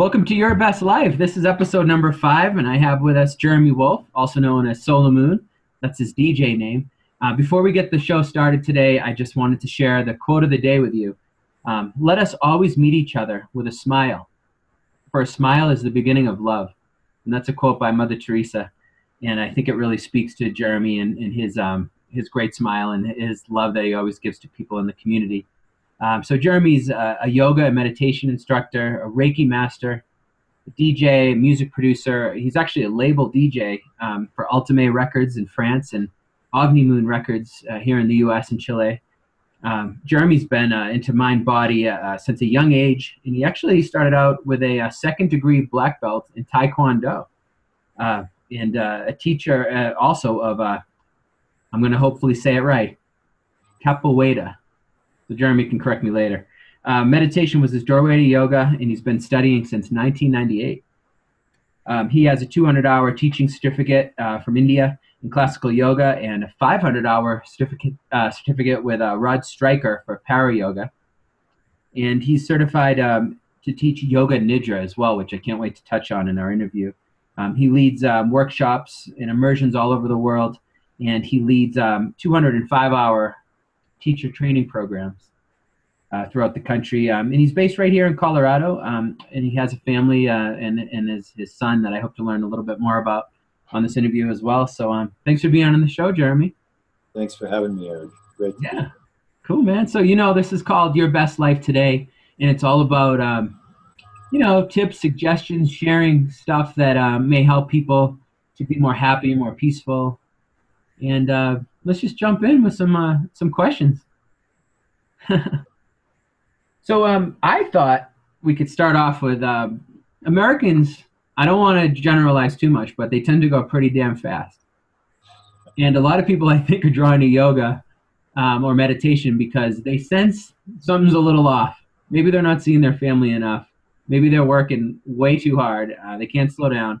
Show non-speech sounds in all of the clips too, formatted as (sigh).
Welcome to Your Best Life. This is episode number five, and I have with us Jeremy Wolf, also known as Solomoon. That's his DJ name. Uh, before we get the show started today, I just wanted to share the quote of the day with you. Um, Let us always meet each other with a smile, for a smile is the beginning of love. And that's a quote by Mother Teresa. And I think it really speaks to Jeremy and, and his, um, his great smile and his love that he always gives to people in the community. Um, so Jeremy's a, a, yoga and meditation instructor, a Reiki master, a DJ, music producer. He's actually a label DJ um, for Ultimae Records in France and Ovnimoon Records uh, here in the U.S. and Chile. Um, Jeremy's been uh, into mind body uh, since a young age, and he actually started out with a, a uh, second degree black belt in Taekwondo, uh, and uh, a teacher also of I'm going to hopefully say it right, Capoeira. So Jeremy can correct me later. Uh, meditation was his doorway to yoga, and he's been studying since 1998. Um, he has a 200 hour teaching certificate uh, from India in classical yoga and a 500 hour certificate, uh, certificate with uh, Rod Stryker for para yoga. And he's certified um, to teach yoga nidra as well, which I can't wait to touch on in our interview. Um, he leads um, workshops and immersions all over the world, and he leads um, 205 hour teacher training programs uh, throughout the country. Um, and he's based right here in Colorado, um, and he has a family uh, and, and his, his son that I hope to learn a little bit more about on this interview as well. So um, thanks for being on the show, Jeremy. Thanks for having me, Eric. Great. yeah. Cool, man. So, you know, this is called Your Best Life Today, and it's all about, um, you know, tips, suggestions, sharing stuff that uh, may help people to be more happy, more peaceful. And uh, let's just jump in with some uh, some questions. (laughs) so um, I thought we could start off with uh, Americans. I don't want to generalize too much, but they tend to go pretty damn fast. And a lot of people, I think, are drawn to yoga um, or meditation because they sense something's a little off. Maybe they're not seeing their family enough. Maybe they're working way too hard. Uh, they can't slow down.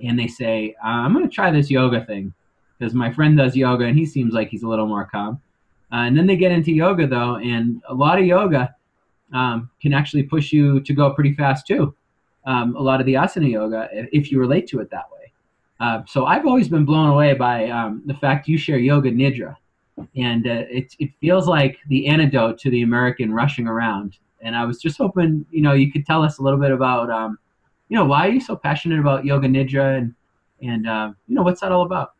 And they say, uh, I'm going to try this yoga thing because my friend does yoga and he seems like he's a little more calm. Uh, and then they get into yoga though, and a lot of yoga um, can actually push you to go pretty fast too. Um, a lot of the asana yoga, if you relate to it that way. Uh, so I've always been blown away by um, the fact you share yoga nidra, and uh, it it feels like the antidote to the American rushing around. And I was just hoping, you know, you could tell us a little bit about, um, you know, why are you so passionate about yoga nidra, and and uh, you know, what's that all about?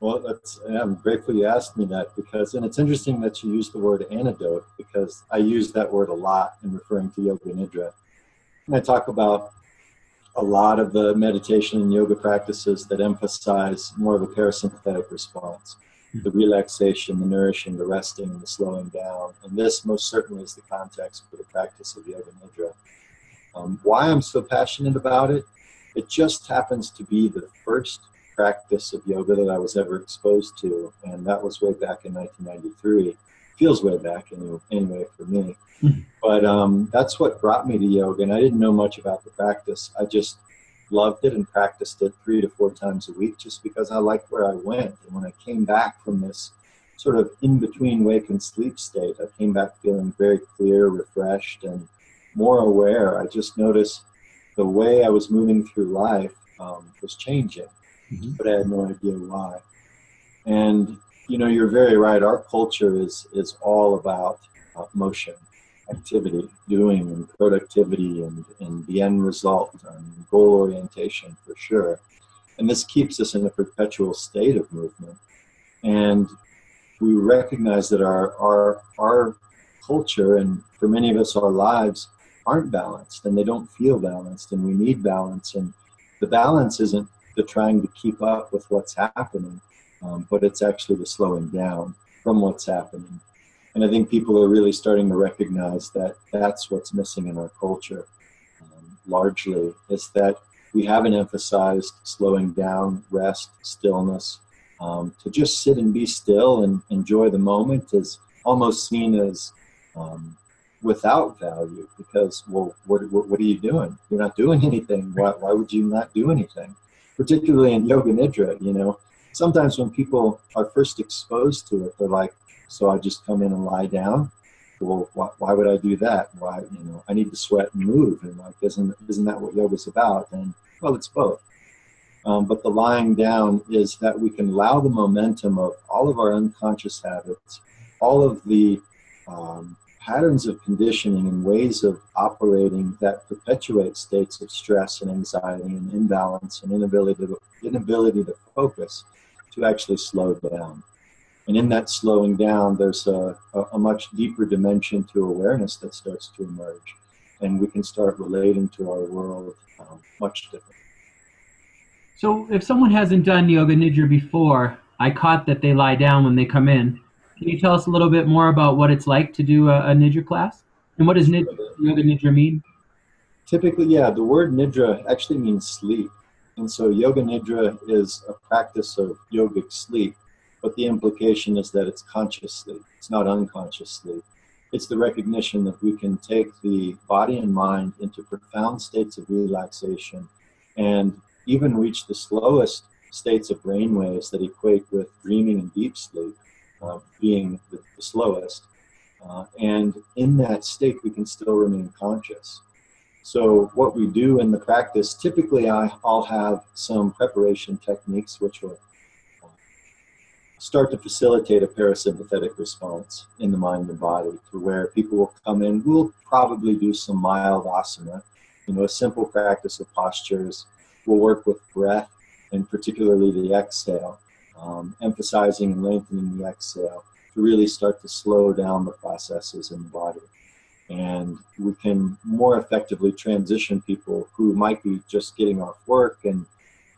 Well, that's, I'm grateful you asked me that because, and it's interesting that you use the word antidote because I use that word a lot in referring to yoga nidra. And I talk about a lot of the meditation and yoga practices that emphasize more of a parasympathetic response hmm. the relaxation, the nourishing, the resting, the slowing down. And this most certainly is the context for the practice of yoga nidra. Um, why I'm so passionate about it, it just happens to be the first practice of yoga that I was ever exposed to, and that was way back in 1993. Feels way back anyway, anyway for me. Mm-hmm. But um, that's what brought me to yoga, and I didn't know much about the practice. I just loved it and practiced it three to four times a week just because I liked where I went. And when I came back from this sort of in between wake and sleep state, I came back feeling very clear, refreshed, and more aware. I just noticed the way I was moving through life um, was changing mm-hmm. but I had no idea why. And you know, you're very right. Our culture is is all about uh, motion, activity, doing, and productivity, and and the end result, and goal orientation for sure. And this keeps us in a perpetual state of movement. And we recognize that our our our culture and for many of us our lives aren't balanced and they don't feel balanced and we need balance and the balance isn't trying to keep up with what's happening, um, but it's actually the slowing down from what's happening. And I think people are really starting to recognize that that's what's missing in our culture um, largely, is that we haven't emphasized slowing down, rest, stillness. Um, to just sit and be still and enjoy the moment is almost seen as um, without value because, well, what, what, what, are you doing? You're not doing anything. Why, why would you not do anything? Particularly in yoga nidra, you know. Sometimes when people are first exposed to it, they're like, so I just come in and lie down. well, why, why, would I do that? Why, you know, I need to sweat and move, and like, isn't isn't that what yoga's about? And well, it's both. Um, but the lying down is that we can allow the momentum of all of our unconscious habits, all of the um, patterns of conditioning and ways of operating that perpetuate states of stress and anxiety and imbalance and inability to, inability to focus to actually slow down. And in that slowing down, there's a, a, a much deeper dimension to awareness that starts to emerge. And we can start relating to our world um, much differently. So, if someone hasn't done yoga nidra before, I caught that they lie down when they come in. Can you tell us a little bit more about what it's like to do a, a nidra class? And what does nidra, yoga nidra mean? Typically, yeah, the word nidra actually means sleep. And so, yoga nidra is a practice of yogic sleep but the implication is that it's conscious sleep, it's not unconscious sleep. It's the recognition that we can take the body and mind into profound states of relaxation and even reach the slowest states of brain waves that equate with dreaming and deep sleep uh, being the, the slowest. Uh, and in that state, we can still remain conscious. So, what we do in the practice, typically, I, will have some preparation techniques which will start to facilitate a parasympathetic response in the mind and body to where people will come in. We'll probably do some mild asana, you know, a simple practice of postures. We'll work with breath and particularly the exhale, um, emphasizing and lengthening the exhale to really start to slow down the processes in the body. And we can more effectively transition people who might be just getting off work and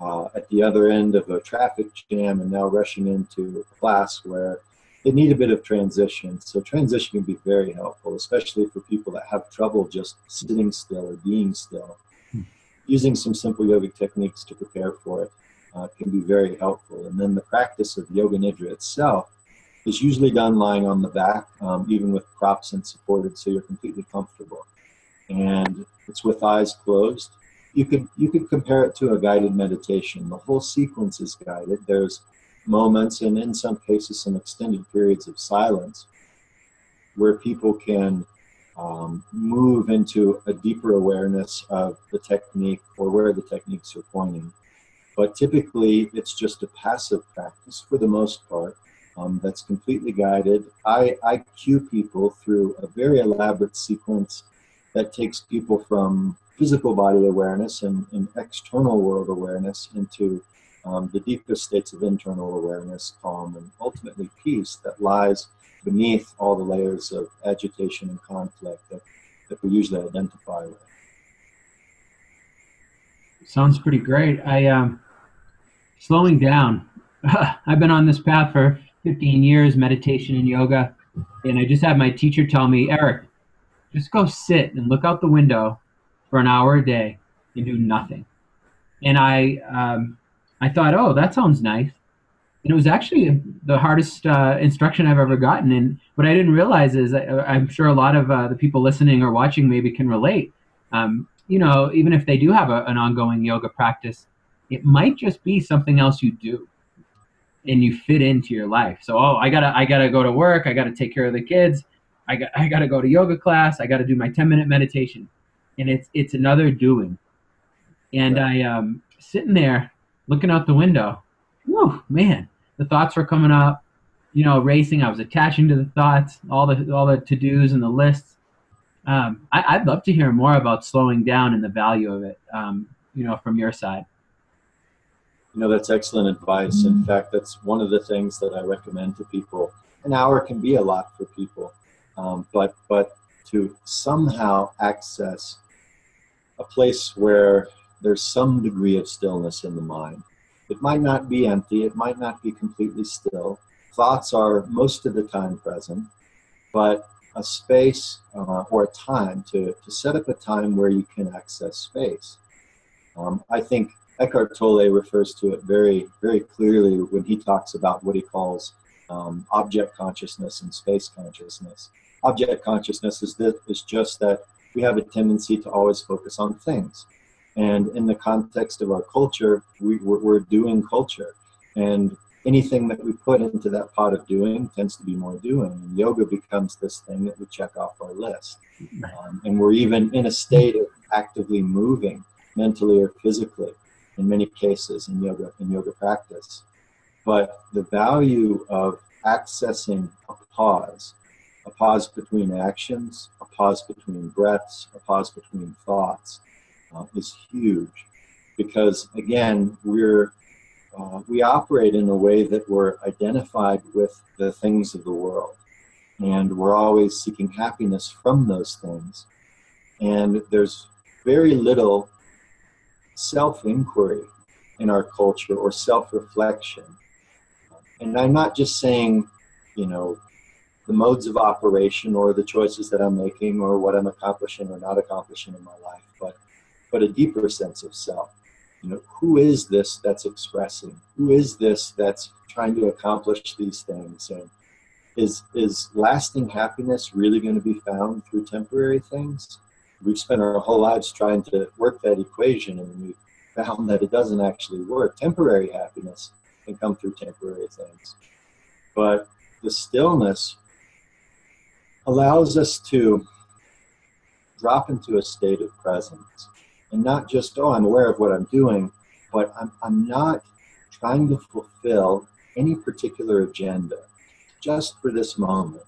uh, at the other end of a traffic jam and now rushing into a class where they need a bit of transition. So transition can be very helpful, especially for people that have trouble just sitting still or being still. Hmm. Using some simple yogic techniques to prepare for it uh, can be very helpful. And then the practice of yoga nidra itself is usually done lying on the back, um, even with props and supported, so you're completely comfortable. And it's with eyes closed you could you could compare it to a guided meditation. The whole sequence is guided. There's moments and in some cases some extended periods of silence where people can um, move into a deeper awareness of the technique or where the techniques are pointing. But typically, it's just a passive practice for the most part um, that's completely guided. I, I cue people through a very elaborate sequence that takes people from physical body awareness and, and external world awareness into um, the deepest states of internal awareness, calm, and ultimately peace that lies beneath all the layers of agitation and conflict that, that we usually identify with. Sounds pretty great. I um, slowing down. (laughs) I've been on this path for 15 years, meditation and yoga, and I just had my teacher tell me, Eric, just go sit and look out the window for an hour a day and do nothing. And I, um, I thought, oh, that sounds nice. And it was actually the hardest uh, instruction I've ever gotten. And what I didn't realize is I, am sure a lot of uh, the people listening or watching maybe can relate. Um, you know, even if they do have a, an ongoing yoga practice, it might just be something else you do and you fit into your life. So, oh, I gotta, I gotta go to work. I gotta take care of the kids. I got, I gotta go to yoga class. I gotta do my 10 minute meditation and it's it's another doing. And I um sitting there looking out the window. Whew, man, the thoughts were coming up, you know, racing. I was attaching to the thoughts, all the all the to dos and the lists. Um, I, would love to hear more about slowing down and the value of it. Um, you know, from your side. You know, that's excellent advice. In fact, that's one of the things that I recommend to people. An hour can be a lot for people, um, but but to somehow access a place where there's some degree of stillness in the mind. It might not be empty, it might not be completely still. Thoughts are most of the time present, but a space uh, or a time to, to set up a time where you can access space. Um, I think Eckhart Tolle refers to it very, very clearly when he talks about what he calls um, object consciousness and space consciousness. Object consciousness is, that, is just that we have a tendency to always focus on things. And in the context of our culture, we, we're, we're doing culture. And anything that we put into that pot of doing tends to be more doing. And yoga becomes this thing that we check off our list. Um, and we're even in a state of actively moving mentally or physically in many cases in yoga in yoga practice. But the value of accessing a pause, a pause between actions, a pause between breaths, a pause between thoughts, uh, is huge. Because again we're uh, we operate in a way that we're identified with the things of the world. And we're always seeking happiness from those things. And there's very little self-inquiry in our culture or self-reflection. And i'm not just saying you know the modes of operation or the choices that i'm making or what i'm accomplishing or not accomplishing in my life but but a deeper sense of self. You know who is this that's expressing? Who is this that's trying to accomplish these things? And is is lasting happiness really going to be found through temporary things we've spent our whole lives trying to work that equation and we found that it doesn't actually work. Temporary happiness can come through temporary things. But the stillness allows us to drop into a state of presence and not just oh i'm aware of what i'm doing but i'm, I'm not trying to fulfill any particular agenda just for this moment.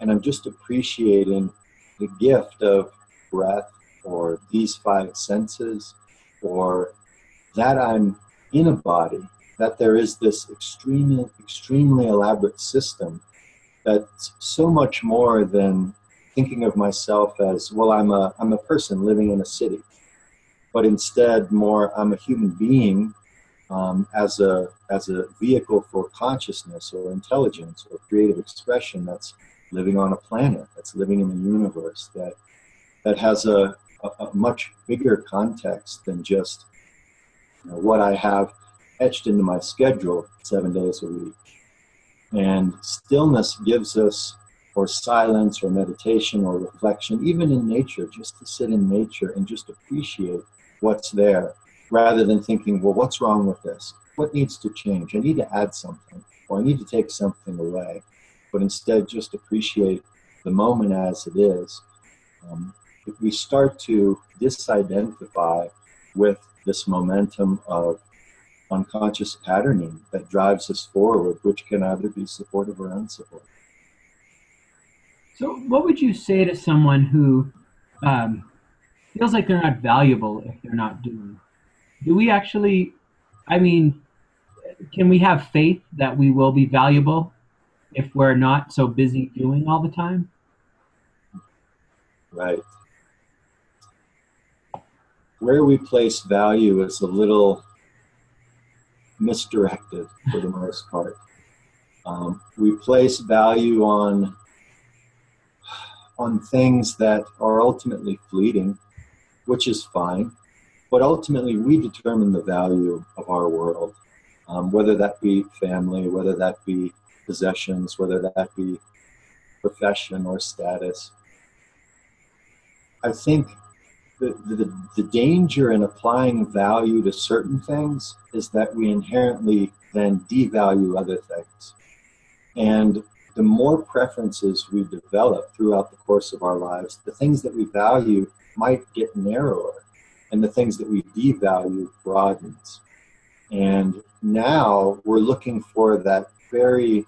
And i'm just appreciating the gift of breath or these five senses or that i'm in a body that there is this extremely extremely elaborate system that's so much more than thinking of myself as well i'm a i'm a person living in a city but instead more I'm a human being um, as a as a vehicle for consciousness or intelligence or creative expression that's living on a planet that's living in the universe that that has a, a, a much bigger context than just you know, what I have etched into my schedule seven days a week. And stillness gives us, or silence, or meditation, or reflection, even in nature, just to sit in nature and just appreciate what's there rather than thinking, well, what's wrong with this? What needs to change? I need to add something or I need to take something away. But instead, just appreciate the moment as it is. Um, if we start to disidentify with this momentum of unconscious patterning that drives us forward, which can either be supportive or unsupportive. So, what would you say to someone who um, feels like they're not valuable if they're not doing. Do we actually? I mean, can we have faith that we will be valuable if we're not so busy doing all the time? Right. Where we place value is a little misdirected for the most part. Um, we place value on on things that are ultimately fleeting which is fine. But ultimately, we determine the value of our world, um, whether that be family, whether that be possessions, whether that be profession or status. I think the, the, the danger in applying value to certain things is that we inherently then devalue other things. And the more preferences we develop throughout the course of our lives, the things that we value might get narrower and the things that we devalue broadens. And now we're looking for that very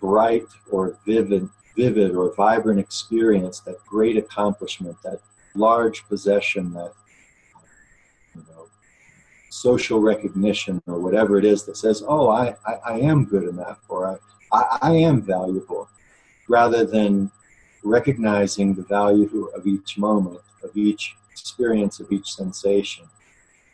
bright or vivid, vivid or vibrant experience, that great accomplishment, that large possession, that you know, social recognition or whatever it is that says, oh, I, I, I am good enough or I, I, I am valuable, rather than recognizing the value of each moment, of each experience, of each sensation.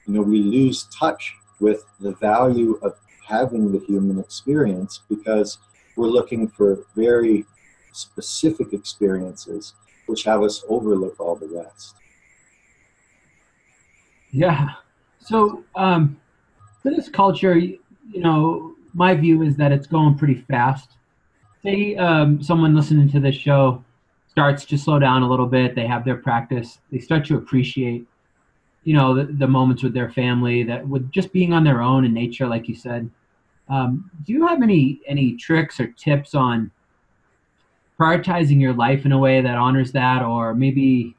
You know, we lose touch with the value of having the human experience because we're looking for very specific experiences which have us overlook all the rest. Yeah. So, um, for this culture, you know, my view is that it's going pretty fast. Say um, someone listening to this show starts to slow down a little bit. They have their practice. They start to appreciate, you know, the, the moments with their family that with just being on their own in nature, like you said. Um, do you have any any tricks or tips on prioritizing your life in a way that honors that, or maybe,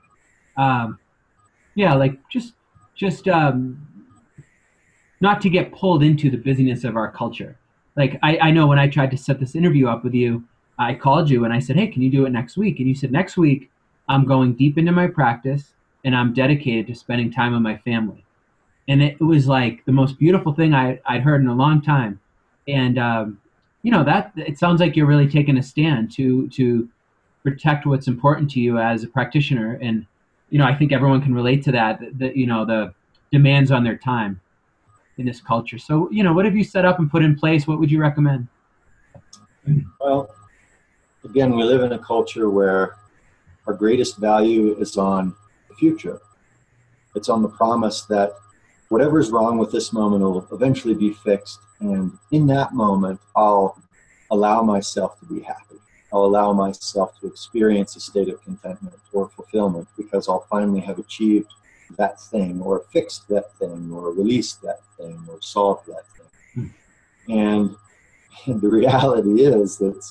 um, yeah, like just just um, not to get pulled into the busyness of our culture. Like I, I know when I tried to set this interview up with you, I called you and I said, "Hey, can you do it next week?" And you said, "Next week, I'm going deep into my practice and I'm dedicated to spending time with my family." And it was like the most beautiful thing I, I'd heard in a long time. And um, you know that it sounds like you're really taking a stand to to protect what's important to you as a practitioner. And you know, I think everyone can relate to that. That you know the demands on their time in this culture. So you know, what have you set up and put in place? What would you recommend? Well, again, we live in a culture where our greatest value is on the future. It's on the promise that whatever's wrong with this moment will eventually be fixed. And in that moment, I'll allow myself to be happy. I'll allow myself to experience a state of contentment or fulfillment because I'll finally have achieved that thing or fixed that thing or released that thing or solved that thing. And, and the reality is that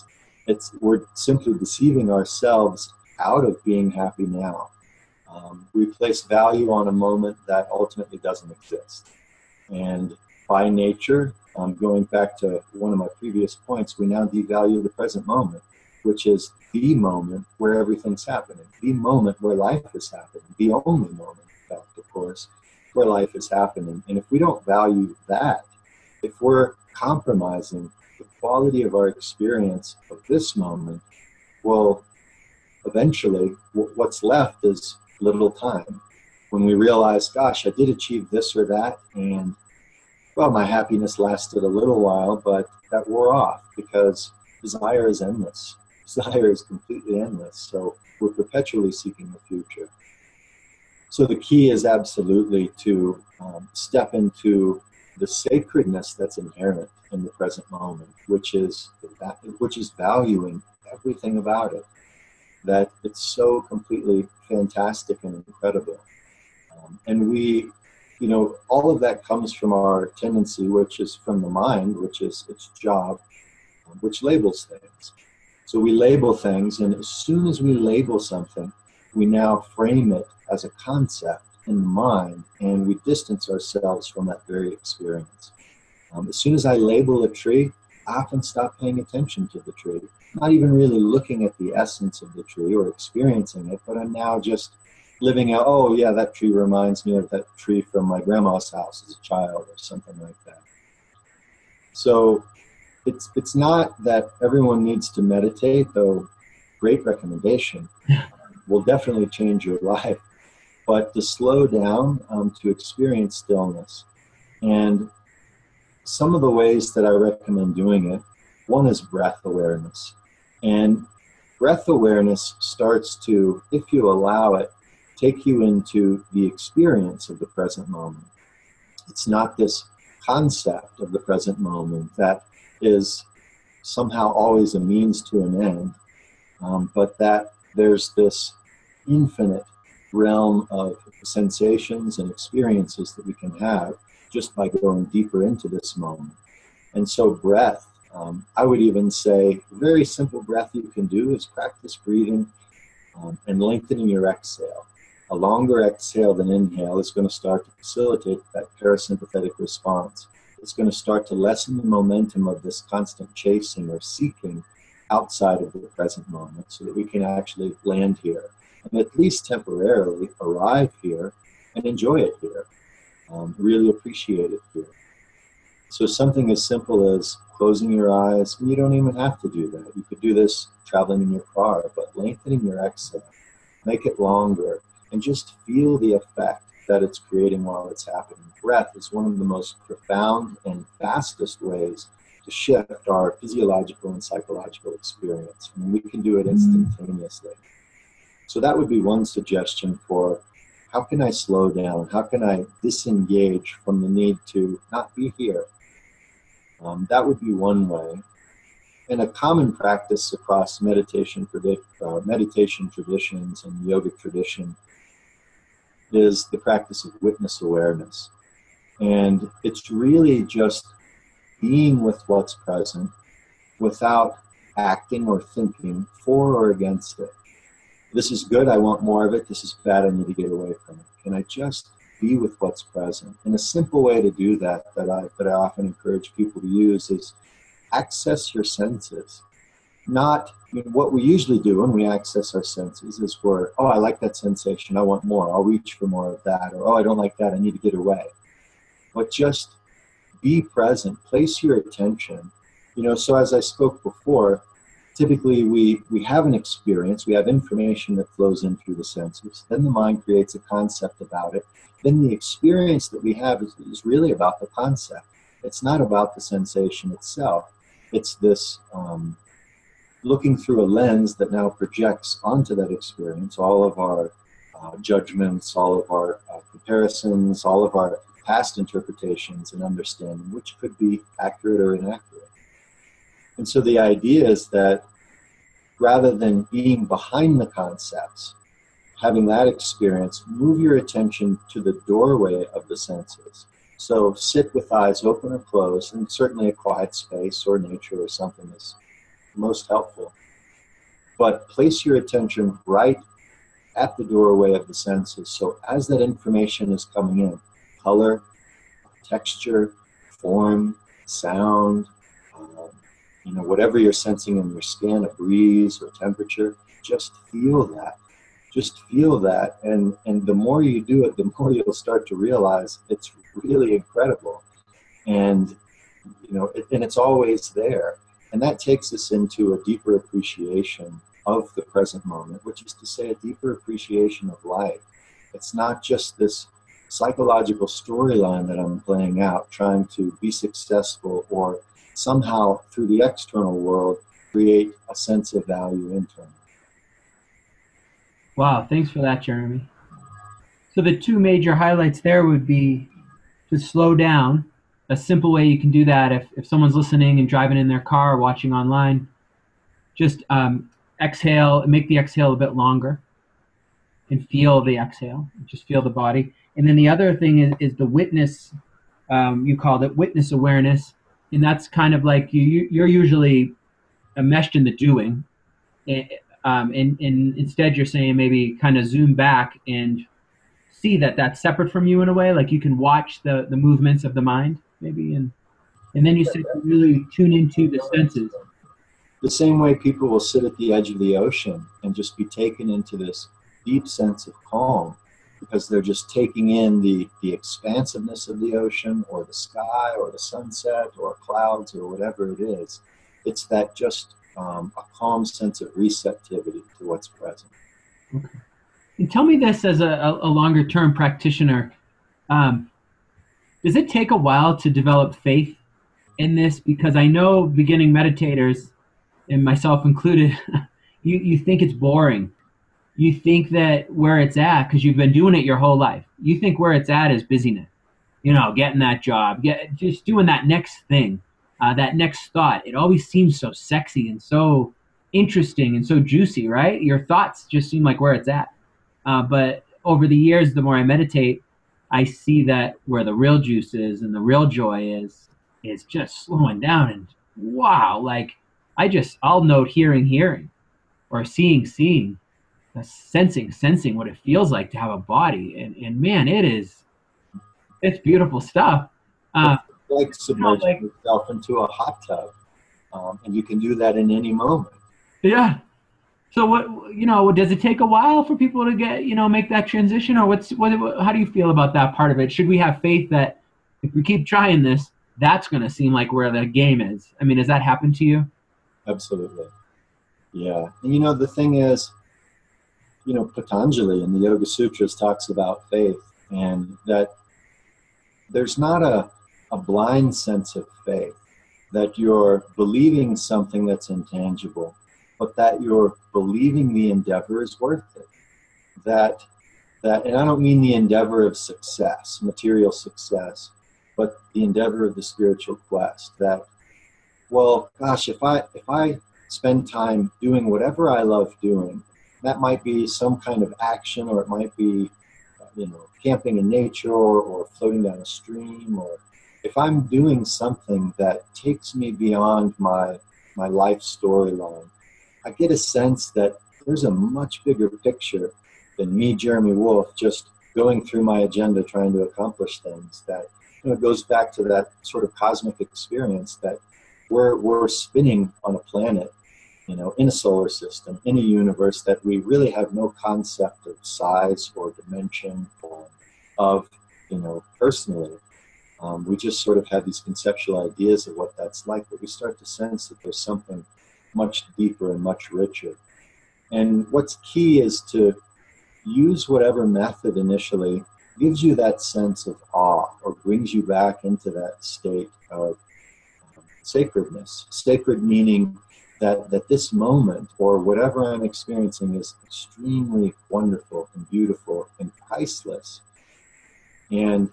it's we're simply deceiving ourselves out of being happy now. Um, we place value on a moment that ultimately doesn't exist. And by nature, um, going back to one of my previous points, we now devalue the present moment, which is the moment where everything's happening, the moment where life is happening, the only moment, in fact, of course, where life is happening. And if we don't value that, if we're compromising the quality of our experience of this moment, well, eventually what's left is little time. When we realize, gosh, I did achieve this or that, and well, my happiness lasted a little while, but that wore off because desire is endless. (laughs) Desire is completely endless. So we're perpetually seeking the future. So the key is absolutely to um, step into the sacredness that's inherent in the present moment, which is which is valuing everything about it. That it's so completely fantastic and incredible. Um, and we, you know, all of that comes from our tendency, which is from the mind, which is its job, um, which labels things. So we label things, and as soon as we label something, we now frame it as a concept in the mind, and we distance ourselves from that very experience. Um, as soon as I label a tree, I often stop paying attention to the tree. Not even really looking at the essence of the tree or experiencing it, but I'm now just living out, oh, yeah, that tree reminds me of that tree from my grandma's house as a child or something like that. So it's, it's not that everyone needs to meditate, though, great recommendation. will definitely change your life. But to slow down, um, to experience stillness. And some of the ways that I recommend doing it one is breath awareness. And breath awareness starts to, if you allow it, take you into the experience of the present moment. It's not this concept of the present moment that is somehow always a means to an end, um, but that there's this infinite realm of sensations and experiences that we can have just by going deeper into this moment. And so, breath, um, I would even say, a very simple breath you can do is practice breathing um, and lengthening your exhale. A longer exhale than inhale is going to start to facilitate that parasympathetic response. It's going to start to lessen the momentum of this constant chasing or seeking outside of the present moment so that we can actually land here and at least temporarily arrive here and enjoy it here um, really appreciate it here. So something as simple as closing your eyes, and you don't even have to do that. You could do this traveling in your car, but lengthening your exhale, make it longer, and just feel the effect that it's creating while it's happening. Breath is one of the most profound and fastest ways to shift our physiological and psychological experience. and we can do it mm-hmm. instantaneously. So that would be one suggestion for how can I slow down? How can I disengage from the need to not be here? Um, that would be one way. And a common practice across meditation, uh, meditation traditions and yogic tradition is the practice of witness awareness. And it's really just being with what's present without acting or thinking for or against it. This is good, I want more of it. This is bad, I need to get away from it. Can I just be with what's present? And a simple way to do that that I that I often encourage people to use is access your senses. Not what we usually do when we access our senses is we're, oh, I like that sensation, I want more, I'll reach for more of that, or oh, I don't like that, I need to get away. But just be present, place your attention. You know, so as I spoke before, typically we, we have an experience, we have information that flows in through the senses, then the mind creates a concept about it. Then the experience that we have is, is really about the concept. It's not about the sensation itself. It's this um, looking through a lens that now projects onto that experience all of our uh, judgments, all of our uh, comparisons, all of our past interpretations and understanding, which could be accurate or inaccurate. And so the idea is that rather than being behind the concepts, having that experience, move your attention to the doorway of the senses. So sit with eyes open or closed, and certainly a quiet space or nature or something is most helpful. But place your attention right at the doorway of the senses. So as that information is coming in, color, texture, form, sound, um, you know, whatever you're sensing in your skin, a breeze or temperature, just feel that. Just feel that. And, and the more you do it, the more you'll start to realize it's really incredible. And, you know, it, and it's always there. And that takes us into a deeper appreciation of the present moment, which is to say, a deeper appreciation of life. It's not just this psychological storyline that I'm playing out, trying to be successful or somehow through the external world create a sense of value internally. Wow, thanks for that, Jeremy. So the two major highlights there would be to slow down. A simple way you can do that if, if someone's listening and driving in their car or watching online, just um, exhale, make the exhale a bit longer and feel the exhale. Just feel the body. And then the other thing is, is the witness, um, you called it witness awareness. And that's kind of like you, you're usually enmeshed in the doing. And, um, and, and instead you're saying maybe kind of zoom back and see that that's separate from you in a way. Like you can watch the, the movements of the mind maybe. And, and then you said really tune into the senses. The same way people will sit at the edge of the ocean and just be taken into this deep sense of calm because they're just taking in the, the expansiveness of the ocean or the sky or the sunset or clouds or whatever it is. It's that just um, a calm sense of receptivity to what's present. Okay. And tell me this as a, a longer term practitioner. Um, does it take a while to develop faith in this? Because I know beginning meditators, and myself included, (laughs) you, you think it's boring you think that where it's at because you've been doing it your whole life you think where it's at is busyness you know getting that job get just doing that next thing uh, that next thought it always seems so sexy and so interesting and so juicy right your thoughts just seem like where it's at uh, but over the years the more i meditate i see that where the real juice is and the real joy is is just slowing down and wow like i just i'll note hearing hearing or seeing seeing sensing, sensing what it feels like to have a body. And, and man, it is, it's beautiful stuff. Uh, like submerging like, yourself into a hot tub. Um, and you can do that in any moment. Yeah. So what, you know, does it take a while for people to get, you know, make that transition or what's, what, how do you feel about that part of it? Should we have faith that if we keep trying this, that's going to seem like where the game is? I mean, has that happened to you? Absolutely. Yeah. And you know, the thing is, you know, Patanjali in the Yoga Sutras talks about faith and that there's not a, a blind sense of faith, that you're believing something that's intangible, but that you're believing the endeavor is worth it. That, that, and I don't mean the endeavor of success, material success, but the endeavor of the spiritual quest. That, well, gosh, if I if I spend time doing whatever I love doing, that might be some kind of action, or it might be, you know, camping in nature, or, or floating down a stream, or if I'm doing something that takes me beyond my my life storyline, I get a sense that there's a much bigger picture than me, Jeremy Wolf, just going through my agenda trying to accomplish things. That you know, goes back to that sort of cosmic experience that we're we're spinning on a planet, you know, in a solar system, in a universe that we really have no concept of size or dimension or of, you know, personally. Um, we just sort of have these conceptual ideas of what that's like, but we start to sense that there's something much deeper and much richer. And what's key is to use whatever method initially gives you that sense of awe or brings you back into that state of um, sacredness. Sacred meaning that, that this moment or whatever I'm experiencing is extremely wonderful and beautiful and priceless. And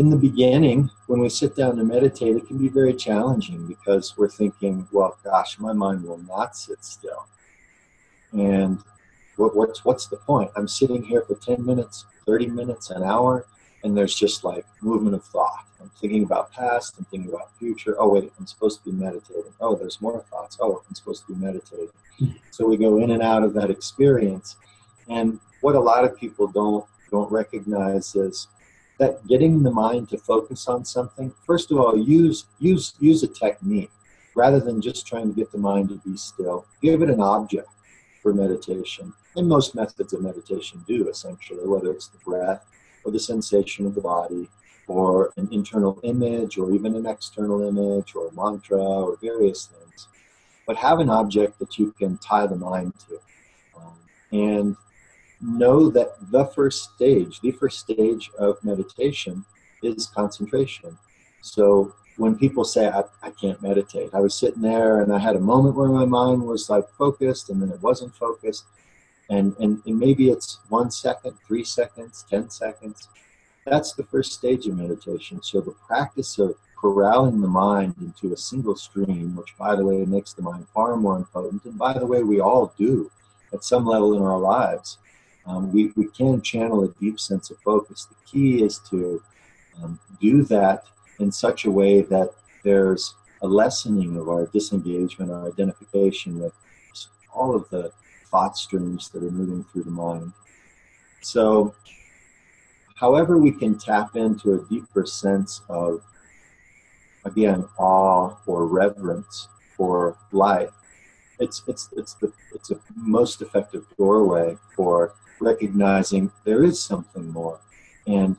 in the beginning, when we sit down to meditate, it can be very challenging because we're thinking, well, gosh, my mind will not sit still. And what, what's, what's the point? I'm sitting here for 10 minutes, 30 minutes, an hour, and there's just like movement of thought. I'm thinking about past, I'm thinking about future. Oh, wait, I'm supposed to be meditating. Oh, there's more thoughts. Oh, I'm supposed to be meditating. So we go in and out of that experience. And what a lot of people don't don't recognize is that getting the mind to focus on something, first of all, use use use a technique rather than just trying to get the mind to be still. Give it an object for meditation. And most methods of meditation do essentially, whether it's the breath or the sensation of the body or an internal image or even an external image or a mantra or various things. But have an object that you can tie the mind to. Um, and know that the first stage, the first stage of meditation is concentration. So when people say, I, I can't meditate, I was sitting there and I had a moment where my mind was like focused and then it wasn't focused. And, and, and maybe it's one second, three seconds, 10 seconds. That's the first stage of meditation. So the practice of corralling the mind into a single stream, which by the way makes the mind far more impotent, and by the way, we all do at some level in our lives um, we, we can channel a deep sense of focus. The key is to um, do that in such a way that there's a lessening of our disengagement, our identification with all of the thought streams that are moving through the mind. So, however, we can tap into a deeper sense of, again, awe or reverence for life. It's, it's, it's, the, it's a most effective doorway for recognizing there is something more. And,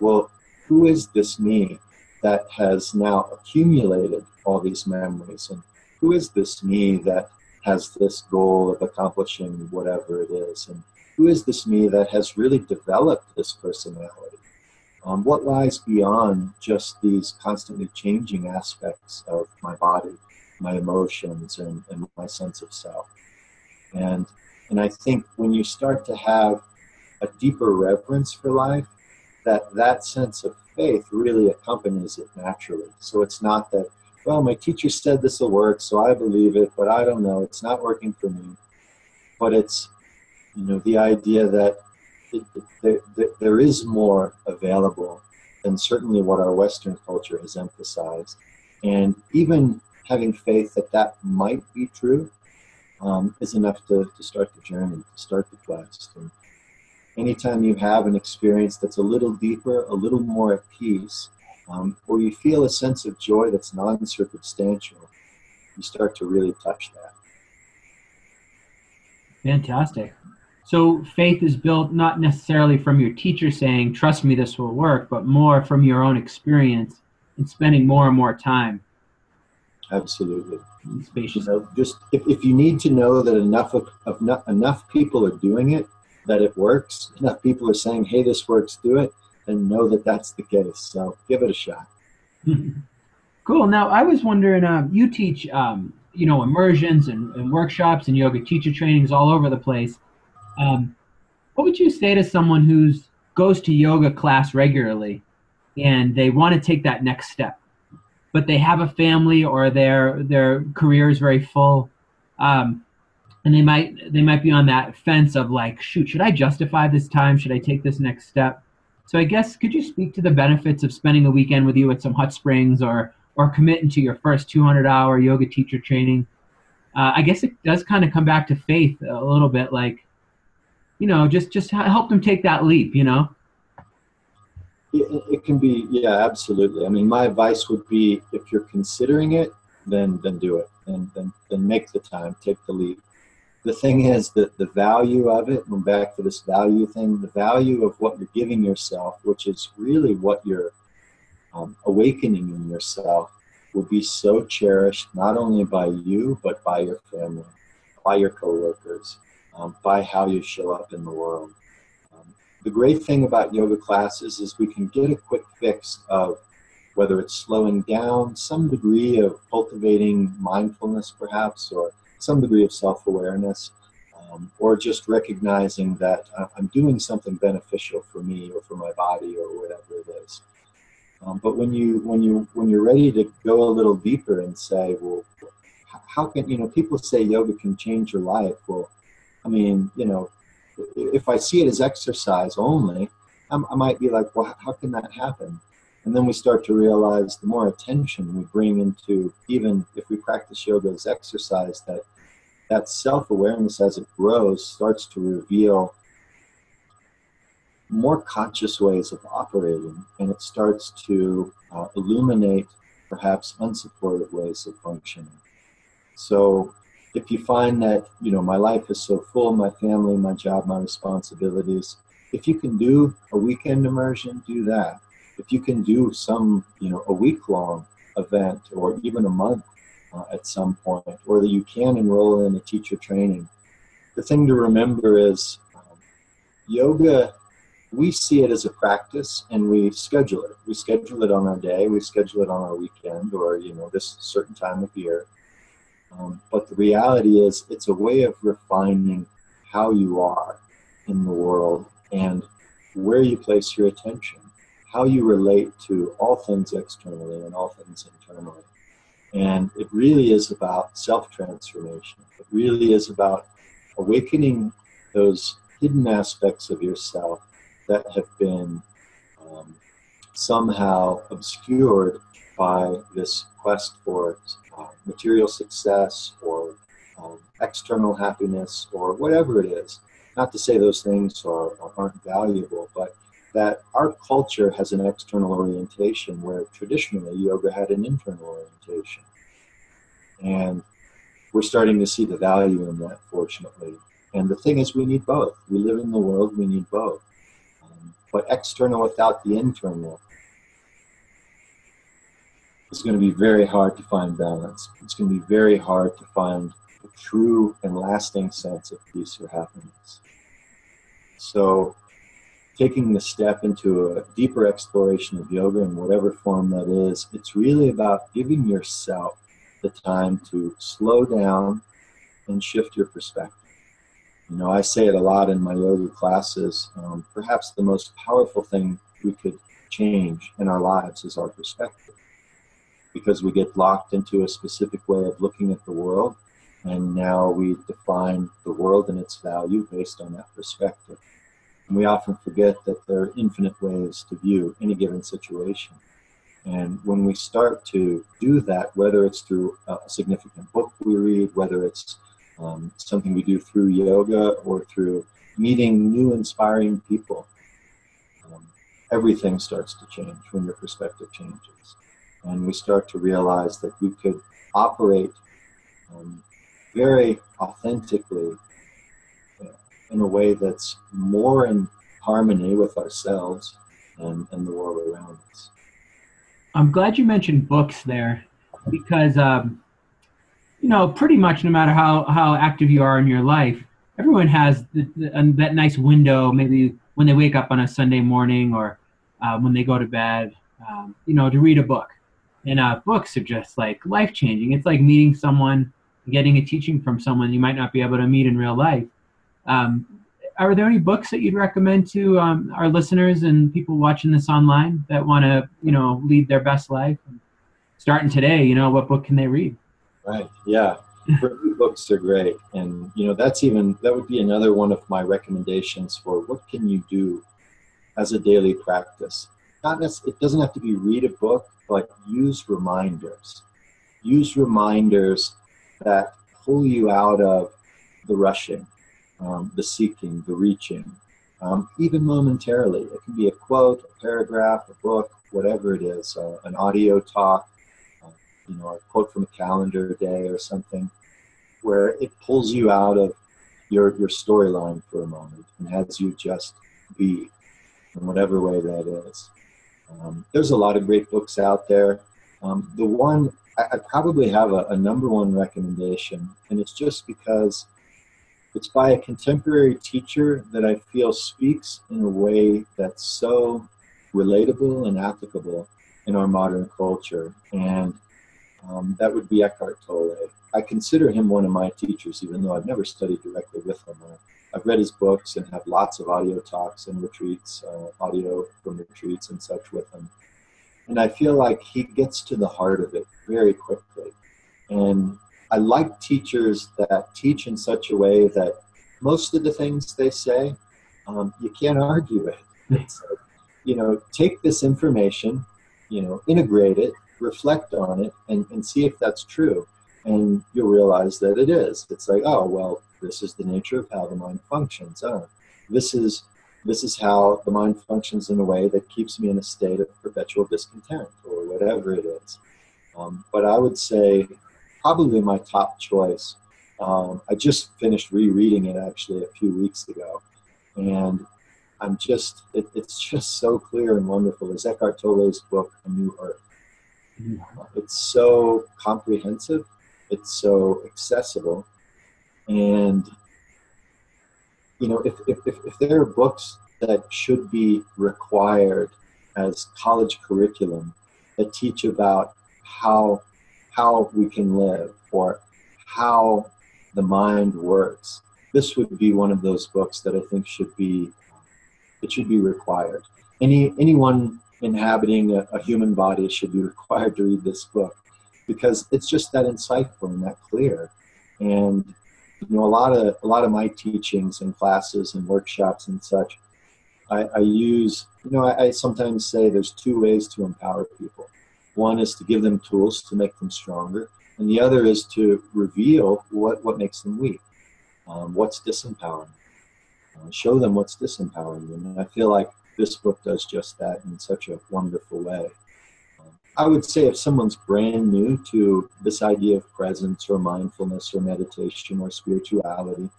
well, who is this me that has now accumulated all these memories? And who is this me that has this goal of accomplishing whatever it is? And who is this me that has really developed this personality? Um, what lies beyond just these constantly changing aspects of my body, my emotions, and, and my sense of self? And and I think when you start to have a deeper reverence for life, that that sense of faith really accompanies it naturally. So it's not that, well, my teacher said this will work, so I believe it, but I don't know, it's not working for me. But it's, you know, the idea that it, it, there, there is more available than certainly what our Western culture has emphasized. And even having faith that that might be true um, is enough to, to start the journey, to start the quest. And anytime you have an experience that's a little deeper, a little more at peace, um, or you feel a sense of joy that's non circumstantial, you start to really touch that. Fantastic. So faith is built not necessarily from your teacher saying, trust me, this will work, but more from your own experience and spending more and more time. Absolutely spacious. You know, just if, if you need to know that enough of, of not, enough people are doing it, that it works, enough people are saying, "Hey, this works, do it," and know that that's the case. So give it a shot. (laughs) cool. Now I was wondering, uh, you teach, um, you know, immersions and, and, workshops and yoga teacher trainings all over the place. Um, what would you say to someone who's goes to yoga class regularly and they want to take that next step? But they have a family or their their career is very full um, and they might they might be on that fence of like shoot should i justify this time should i take this next step So I guess could you speak to the benefits of spending a weekend with you at some hot springs or or committing to your first 200 hour yoga teacher training? Uh, I guess it does kind of come back to faith a little bit, like you know, just just help them take that leap, you know. It, it can be, yeah, absolutely. I mean, my advice would be if you're considering it, then then do it, and then then make the time, take the leap the thing is that the value of it, and back to this value thing, the value of what you're giving yourself, which is really what you're um, awakening in yourself, will be so cherished not only by you, but by your family, by your coworkers, um, by how you show up in the world. The great thing about yoga classes is we can get a quick fix of whether it's slowing down, some degree of cultivating mindfulness perhaps, or some degree of self awareness, um, or just recognizing that uh, I'm doing something beneficial for me or for my body or whatever it is. Um, but when you when you when you're ready to go a little deeper and say, well, how can you know people say yoga can change your life? Well, I mean, you know, if I see it as exercise only, I'm, I might be like, well, how can that happen? And then we start to realize the more attention we bring into even if we practice yoga as exercise, that that self awareness as it grows starts to reveal more conscious ways of operating and it starts to uh, illuminate perhaps unsupported ways of functioning. So if you find that you know my life is so full my family my job my responsibilities if you can do a weekend immersion do that if you can do some you know a week long event or even a month uh, at some point, or that you can enroll in a teacher training. The thing to remember is um, yoga, we see it as a practice and we schedule it. We schedule it on our day, we schedule it on our weekend, or you know, this certain time of year. Um, but the reality is, it's a way of refining how you are in the world and where you place your attention, how you relate to all things externally and all things internally. And it really is about self transformation. It really is about awakening those hidden aspects of yourself that have been um, somehow obscured by this quest for uh, material success or um, external happiness or whatever it is. Not to say those things are, aren't valuable, but that our culture has an external orientation where traditionally yoga had an internal orientation. And we're starting to see the value in that, fortunately. And the thing is, we need both. We live in the world, we need both. Um, but external without the internal is going to be very hard to find balance. It's going to be very hard to find a true and lasting sense of peace or happiness. So, taking the step into a deeper exploration of yoga in whatever form that is, it's really about giving yourself the time to slow down and shift your perspective. You know, I say it a lot in my yoga classes. Um, perhaps the most powerful thing we could change in our lives is our perspective. Because we get locked into a specific way of looking at the world, and now we define the world and its value based on that perspective. And we often forget that there are infinite ways to view any given situation. And when we start to do that, whether it's through a significant book we read, whether it's um, something we do through yoga or through meeting new inspiring people, um, everything starts to change when your perspective changes. And we start to realize that we could operate um, very authentically in a way that's more in harmony with ourselves and, and the world around us. I'm glad you mentioned books there because, um, you know, pretty much no matter how, how active you are in your life, everyone has the, the, that nice window, maybe when they wake up on a Sunday morning or uh, when they go to bed, um, you know, to read a book. And uh, books are just like life changing. It's like meeting someone, getting a teaching from someone you might not be able to meet in real life. Um, are there any books that you'd recommend to um, our listeners and people watching this online that want to, you know, lead their best life? Starting today, you know, what book can they read? Right. Yeah. books are great, and you know that's even that would be another one of my recommendations for what can you do as a daily practice. Not it doesn't have to be read a book, but use reminders. Use reminders that pull you out of the rushing, um, the seeking, the reaching, um, even momentarily. It can be a quote, a paragraph, a book, whatever it is, uh, an audio talk, uh, you know, a quote from a calendar day or something, where it pulls you out of your your storyline for a moment and has you just be in whatever way that is. Um, there's a lot of great books out there. Um, the one I, I probably have a, a, number one recommendation, and it's just because it's by a contemporary teacher that I feel speaks in a way that's so relatable and applicable in our modern culture, and um, that would be Eckhart Tolle. I consider him one of my teachers, even though I've never studied directly with him. I've read his books and have lots of audio talks and retreats, uh, audio from retreats and such with him. And I feel like he gets to the heart of it very quickly. And I like teachers that teach in such a way that most of the things they say, um, you can't argue it. It's, you know, take this information, you know, integrate it, reflect on it, and, and see if that's true and you'll realize that it is. It's like, oh well, this is the nature of how the mind functions. Oh, this is this is how the mind functions in a way that keeps me in a state of perpetual discontent or whatever it is. Um, but I would say probably my top choice. Um, I just finished rereading it actually a few weeks ago, and I'm just it, it's just so clear and wonderful. Is Eckhart Tolle's book A New Earth? Mm-hmm. It's so comprehensive it's so accessible. And, you know, if, if, if, there are books that should be required as college curriculum that teach about how, how we can live or how the mind works, this would be one of those books that I think should be, it should be required. Any, anyone inhabiting a, a human body should be (laughs) required to read this book because it's just that insightful and that clear. And you know, a lot of a lot of my teachings and classes and workshops and such, I, I use. You know, I, I sometimes say there's two ways to empower people. One is to give them tools to make them stronger, and the other is to reveal what what makes them weak, um, what's disempowering, uh, show them what's disempowering them. And I feel like this book does just that in such a wonderful way. I would say if someone's brand new to this idea of presence or mindfulness or meditation or spirituality,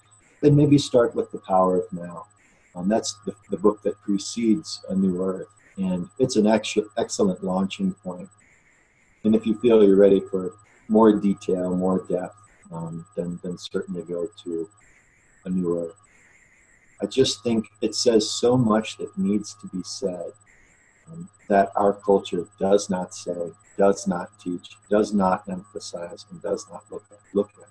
then maybe start with The Power of Now. Um, that's the, the, book that precedes A New Earth, and it's an ex- excellent launching point. And if you feel you're ready for more detail, more depth, um, then, then certainly go to A New Earth. I just think it says so much that needs to be said Um, that our culture does not say, does not teach, does not emphasize, and does not look at. Look at.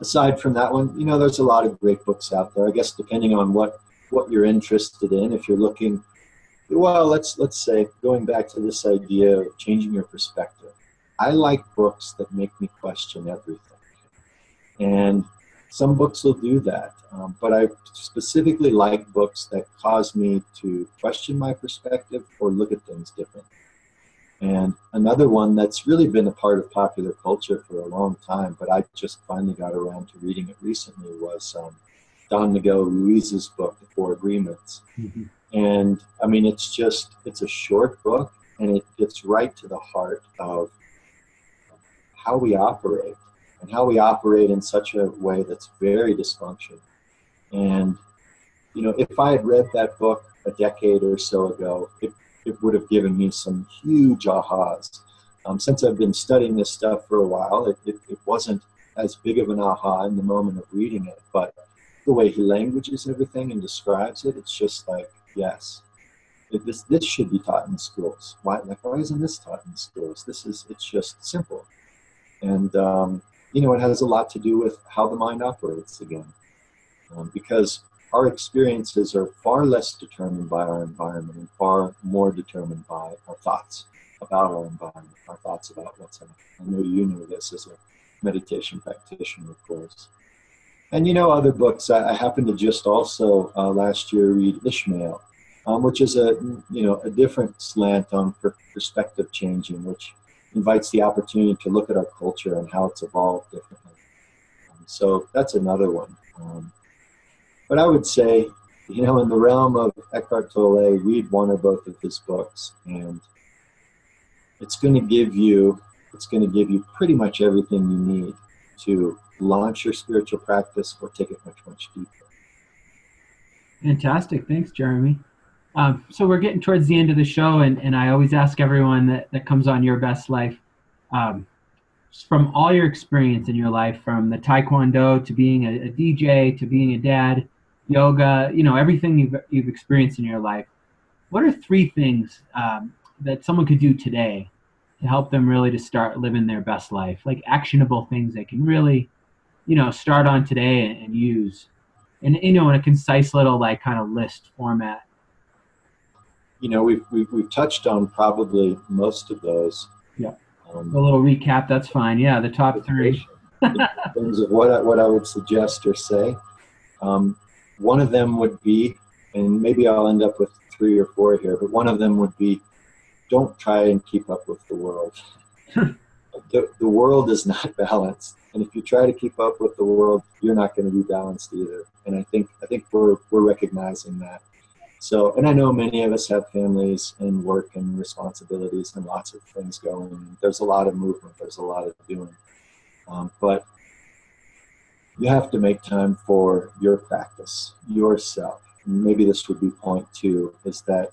Aside from that one, you know, there's a lot of great books out there. I guess depending on what what you're interested in, if you're looking, well, let's let's say going back to this idea of changing your perspective. I like books that make me question everything, and some books will do that, um, but I specifically like books that cause me to question my perspective or look at things differently. And another one that's really been a part of popular culture for a long time, but I just finally got around to reading it recently, was um, Don Miguel Ruiz's book, The Four Agreements. Mm-hmm. And I mean, it's just, it's a short book and it gets right to the heart of how we operate and how we operate in such a way that's very dysfunctional. And, you know, if I had read that book a decade or so ago, it, it would have given me some huge ahas. Um, since I've been studying this stuff for a while, it, it, it wasn't as big of an aha in the moment of reading it, but the way he languages everything and describes it, it's just like, yes, this this should be taught in schools. Why like why isn't this taught in schools? This is it's just simple, and um, you know, it has a lot to do with how the mind operates again. Um, because our experiences are far less determined by our environment and far more determined by our thoughts about our environment, our thoughts about what's happening. I know you know this as a meditation practitioner, of course. And you know, other books. I, I happened to just also uh, last year read Ishmael, um, which is a you know a different slant on perspective changing, which invites the opportunity to look at our culture and how it's evolved differently. Um, so that's another one. Um, but I would say, you know, in the realm of Eckhart Tolle, read one or both of his books, and it's going to give you it's going to give you pretty much everything you need to launch your spiritual practice or take it much much deeper. Fantastic, thanks, Jeremy. Um, so we're getting towards the end of the show, and, and I always ask everyone that, that comes on your best life, um, from all your experience in your life, from the Taekwondo to being a, a DJ to being a dad, yoga, you know, everything you've, you've experienced in your life. What are three things um, that someone could do today to help them really to start living their best life? Like actionable things they can really, you know, start on today and, and use, and you know, in a concise little like kind of list format. You know, we've we've, we've touched on probably most of those. Yeah. Um, a little recap. That's fine. Yeah, the top three. things of what I, what I would suggest or say. Um, one of them would be, and maybe I'll end up with three or four here, but one of them would be don't try and keep up with the world. (laughs) the, the world is not (laughs) balanced. And if you try to keep up with the world, you're not going to be balanced either. And I think I think we're we're recognizing that. So, and I know many of us have families and work and responsibilities and lots of things going. There's a lot of movement. There's a lot of doing. Um, but you have to make time for your practice, yourself. Maybe this would be point two is that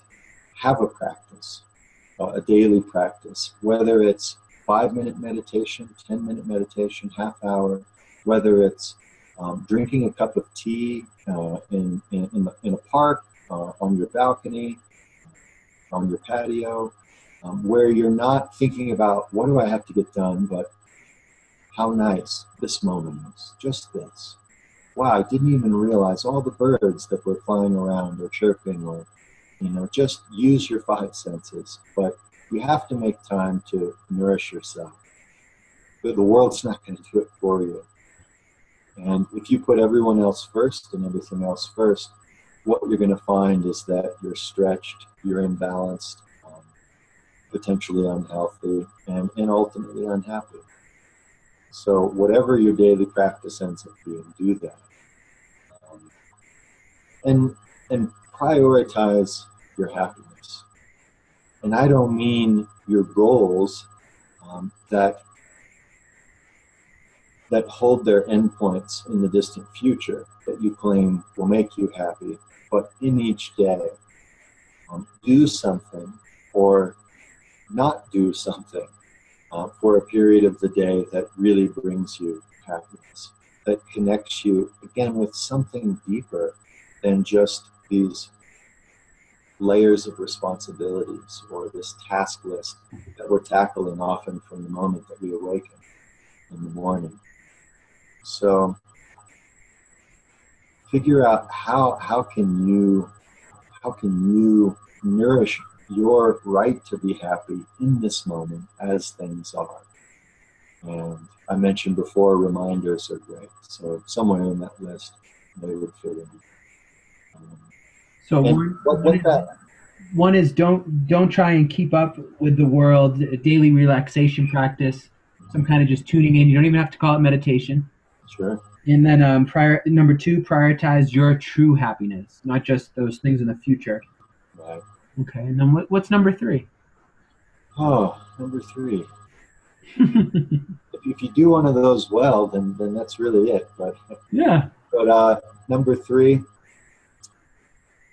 have a practice, uh, a daily practice, whether it's five minute meditation, 10 minute meditation, half hour, whether it's um, drinking a cup of tea uh, in, in, in, the, in, a park, uh, on your balcony, on your patio, um, where you're not thinking about what do I have to get done, but how nice this moment is. Just this. Wow, I didn't even realize all the birds that were flying around or chirping or, you know, just use your five senses. But you have to make time to nourish yourself. The world's not going to do it for you. And if you put everyone else first and everything else first, what you're going to find is that you're stretched, you're imbalanced, um, potentially unhealthy, and, and ultimately unhappy. So whatever your daily practice ends up being, do that. Um, and and prioritize your happiness. And I don't mean your goals um, that that hold their endpoints in the distant future that you claim will make you happy, but in each day, um, do something or not do something uh, for a period of the day that really brings you happiness, that connects you again with something deeper than just these layers of responsibilities or this task list that we're tackling often from the moment that we awaken in the morning. So figure out how how can you how can you nourish your right to be happy in this moment as things are. And I mentioned before, reminders are great. So somewhere in that list, they would fit in. Um, so one, what, what one, one is don't don't try and keep up with the world. A daily relaxation practice, some kind of just tuning in. You don't even have to call it meditation. Sure. And then um, prior number two, prioritize your true happiness, not just those things in the future. Right. Okay, and then what, what's number three? Oh, number three. if, if you do one of those well, then then that's really it. But (laughs) yeah. But uh, number three.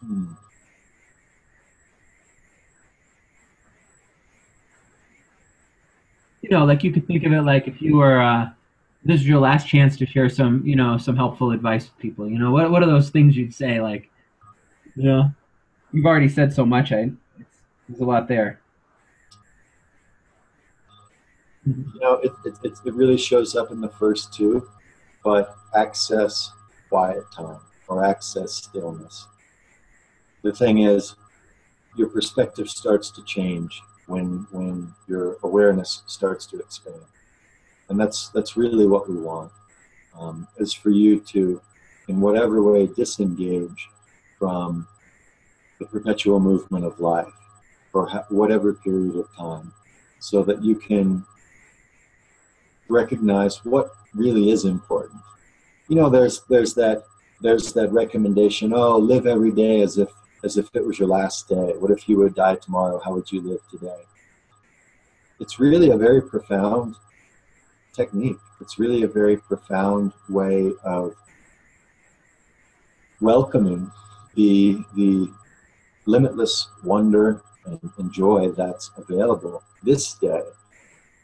Hmm. You know, like you could think of it like if you were. Uh, this is your last chance to share some, you know, some helpful advice with people. You know, what what are those things you'd say? Like, you know you've already said so much. I there's a lot there. You know, it, it, it, really shows up in the first two, but access quiet time or access stillness. The thing is, your perspective starts to change when when your awareness starts to expand, and that's that's really what we want. um, is for you to, in whatever way, disengage from the perpetual movement of life for whatever period of time so that you can recognize what really is important. You know, there's there's that there's that recommendation, oh, live every day as if as if it was your last day. What if you would die tomorrow? How would you live today? It's really a very profound technique. It's really a very profound way of welcoming the the limitless wonder and, joy that's available this day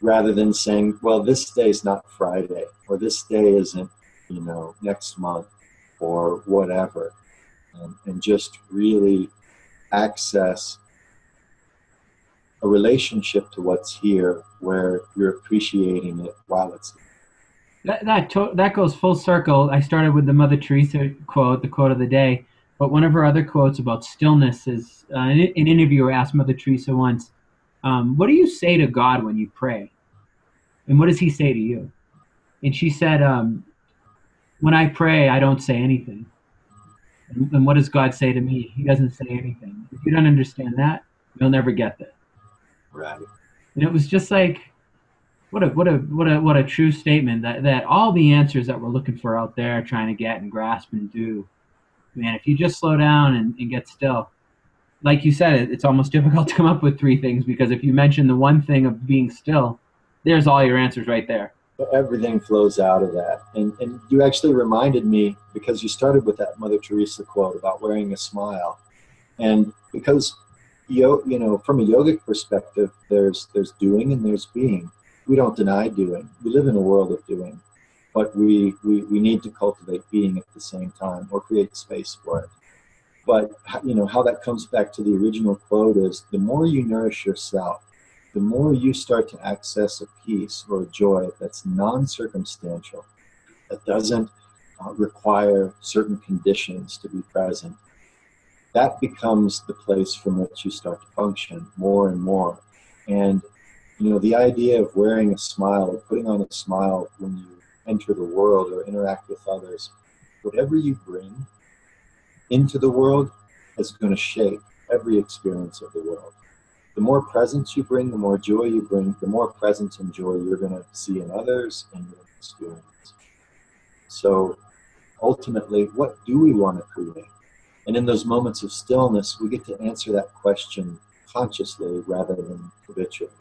rather than saying, well, this day is not Friday or this day isn't, you know, next month or whatever. Um, and just really access a relationship to what's here where you're appreciating it while it's here. That that to- that goes full circle. I started with the Mother Teresa quote, the quote of the day, but one of her other quotes about stillness is uh, an, an interviewer asked Mother Teresa once, um, "What do you say to God when you pray?" And what does He say to you? And she said, um, "When I pray, I don't say anything." And, and what does God say to me? He doesn't say anything. If you don't understand that, you'll never get there. Right. And it was just like, what a what a what a what a true statement that that all the answers that we're looking for out there, trying to get and grasp and do, man. If you just slow down and, and get still, like you said, it's almost (laughs) difficult to come up with three things because if you mention the one thing of being still, there's all your answers right there. Everything flows out of that. And, and you actually reminded me because you started with that Mother Teresa quote about wearing a smile. And because you know, from a yogic perspective, there's there's doing and there's being. We don't deny doing. We live in a world of doing, but we, we, we need to cultivate being at the same time or create space for it. But you know how that comes back to the original quote is the more you nourish yourself, the more you start to access a peace or a joy that's non-circumstantial, that doesn't uh, require certain conditions to be present. That becomes the place from which you start to function more and more. And you know the idea of wearing a smile or putting on a smile when you enter the world or interact with others, whatever you bring into the world is going to shape every experience of the world. The more presence you bring, the more joy you bring, the more presence and joy you're going to see in others and your experience. So ultimately, what do we want to create? And in those moments of stillness, we get to answer that question consciously rather than habitually.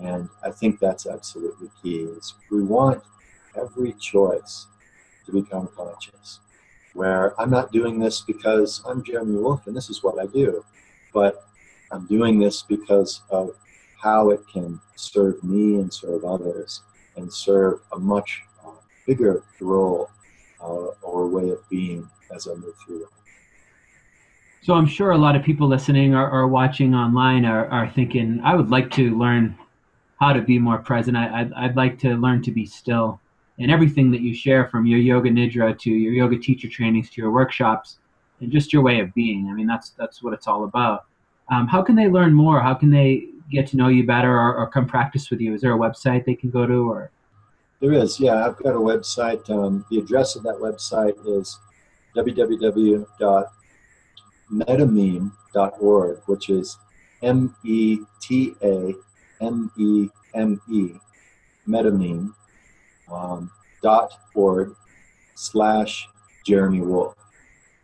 And I think that's absolutely key. Is we want every choice to become conscious where I'm not doing this because I'm Jeremy Wolf and this is what I do, but I'm doing this because of how it can serve me and serve others and serve a much uh, bigger role uh, or way of being as I move through it. So I'm sure a lot of people listening or, or watching online are, are thinking, I would like to learn how to be more present. I, I'd, I'd like to learn to be still and everything that you share from your yoga nidra to your yoga teacher trainings to your workshops and just your way of being. I mean, that's that's what it's all about. Um, how can they learn more? How can they get to know you better or, or, come practice with you? Is there a website they can go to or? There is, yeah. I've got a website. Um, the address of that website is www.metameme.org, which is M E T A M E M E, metameme um, dot org slash Jeremy Wolf.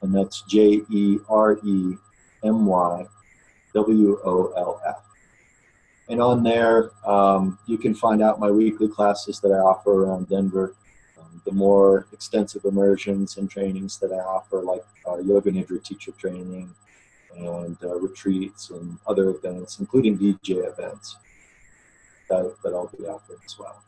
And that's J E R E M Y W O L F. And on there, um, you can find out my weekly classes that I offer around Denver, the more extensive immersions and trainings that I offer, like uh, Yoga Nidra teacher training and uh, retreats and other events, including DJ events that, that I'll be offering as well.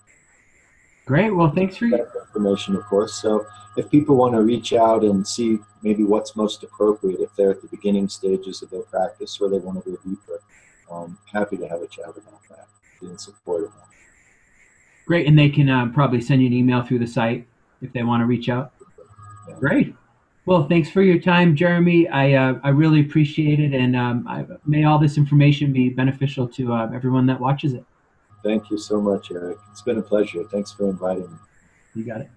Great. Well, thanks for your information, of course. So, if people want to reach out and see maybe what's most appropriate, if they're at the beginning stages of their practice or they want to go deeper, I'm happy to have a chat about that in support of that. Great. And they can uh, probably send you an email through the site if they want to reach out. Great. Well, thanks for your time, Jeremy. I uh, I really appreciate it, and um, I, may all this information be beneficial to uh, everyone that watches it. Thank you so much, Eric. It's been a pleasure. Thanks for inviting me. You got it.